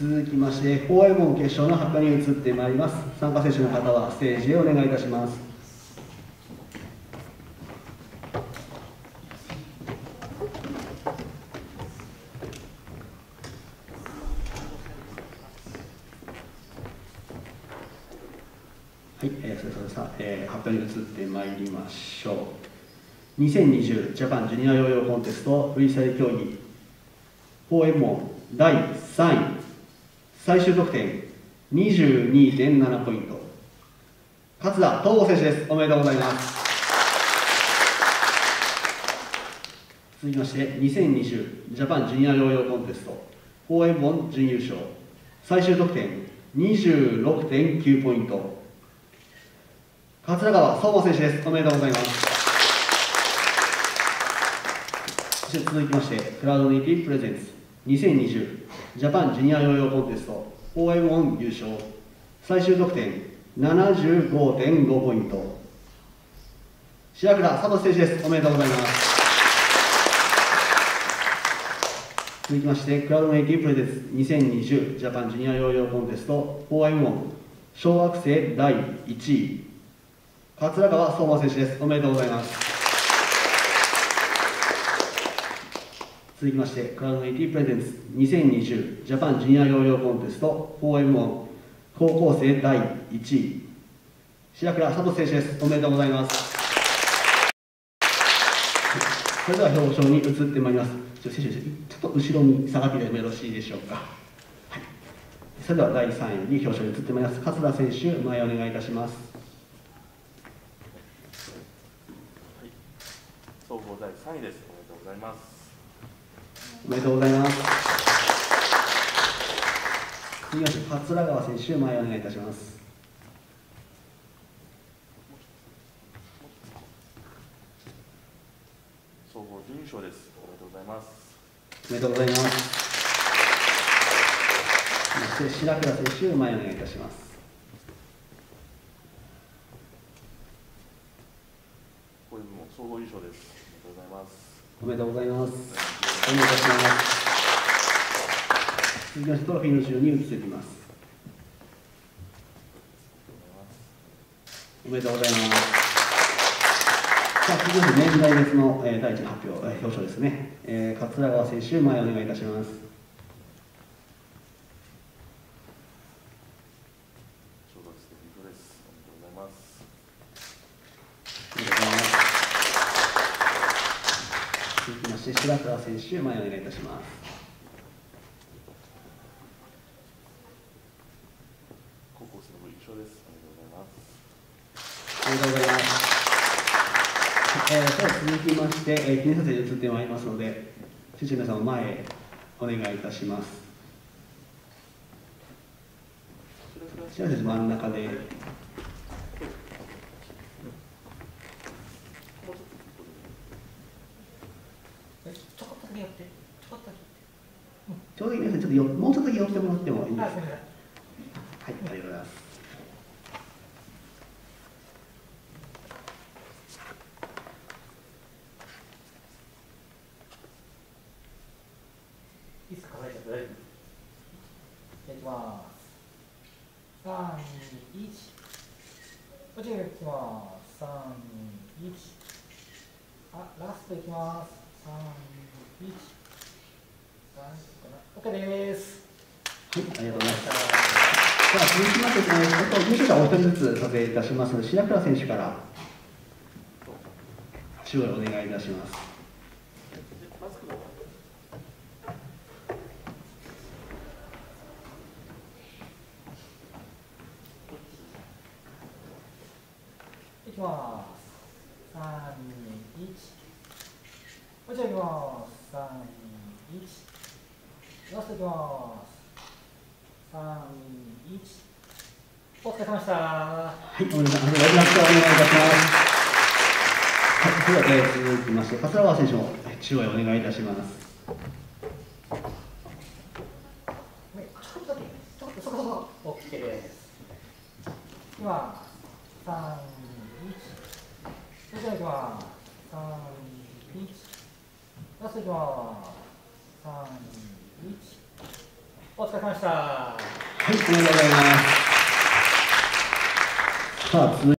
続きまして、高右衛門決勝の発表に移ってまいります。参加選手の方はステージへお願いいたします。はい、えー、それでは、えー、発表に移ってまいりましょう。2020ジャパンジュニアヨーヨーコンテストフリースタイル競技、高右衛門第3位。最終得点22.7ポイント。勝田東郷選手です。おめでとうございます。続きまして2020ジャパンジュニアヨーヨーコンテスト。公演本準優勝。最終得点26.9ポイント。桂川相馬選手です。おめでとうございます。そして続きましてクラウドネイティプレゼンツ。2020ジャパンジュニアヨーヨーコンテスト OM1 優勝。最終得点75.5ポイント。白倉佐藤選手です。おめでとうございます。続きましてクラウドメイティプレゼンツ2020ジャパンジュニアヨーヨーコンテスト 4M1 小学生第1位。桂川相馬選手です。おめでとうございます。続きまして、クラウドネイティプレゼンツ2020ジャパンジュニアヨーヨーコンテスト 4M1 高校生第1位、白倉佐藤選手です。おめでとうございます。それでは表彰に移ってまいります。ちょ選手ちょっと後ろに下がっていただいてもよろしいでしょうか。はい、それでは第3位に表彰に移ってまいります。勝田選手、前お願いいたします。はい、総合第3位です。おめでとうございます。おめでとうございます。次は桂川選手、前お願いいたします。総合準優勝です。おめでとうございます。おめでとうございます。そして白倉選手、前お願いいたします。これも総合優勝です。おめでとうございます。おめでとうございます。お願いいたします。続きまして、トロフィーの授与に移っていきます。おめでとうございます。さあ、続きまして、年代別の、えー、第一の発表、えー、表彰ですね。えー、桂川選手、前お願いいたします。白倉選手、前お願いいたします。高校生の優勝です。おめでとうございます。おめでとうございます。えー、続きまして、えー、記念撮影に移ってまいりますので、選手皆さん前へお願いいたします。白選手真ん中で。ちょっとよもうちょっと寄ってもらってもい。い。ですか。はい、ありがとうござい。ます。い。い。ですか、大丈夫、大丈夫。い。きます。三、二、一。こちらい。きます。三、二、一。あ、ラストい。きます。三、二一。OK です。はい、ありがとうございました。では続きましてですね、ちょっと優勝者お一人ずつ撮影いたしますので、白倉選手から手話をお願いいたします。いきます。三、二、一。こちらいきます。三、二、一。ラストいきます。三、二、一。お疲れ様でした。はい、おめでとうございまお願いいたします。はい、では、えー、続きまして、桂川選手も中央へお願いいたします。OK です。今、三、一。それではいきます。三、一。ラストいきます。三、一。お疲れ様でした。はい、おめでとうございます。さあ、続